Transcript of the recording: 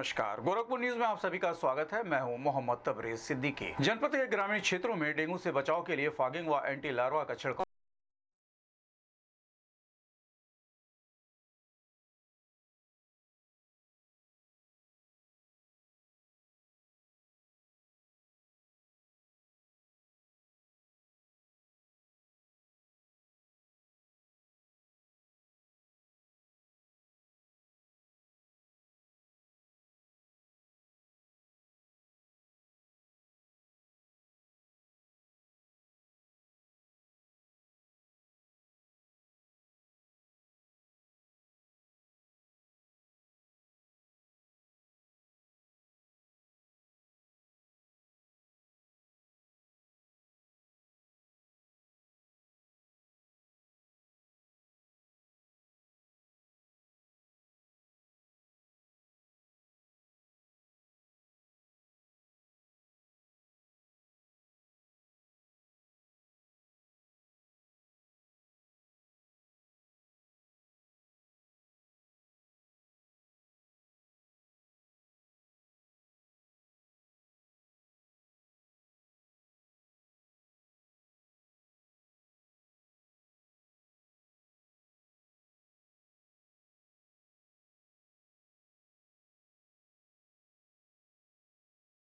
नमस्कार। गोरखपुर न्यूज़ में आप सभी का स्वागत है। मैं हूँ मोहम्मद तबरेज सिद्दीकी। जनपद के ग्रामीण क्षेत्रों में डेंगू से बचाव के लिए फॉगिंग व एंटी लार्वा का छिड़काव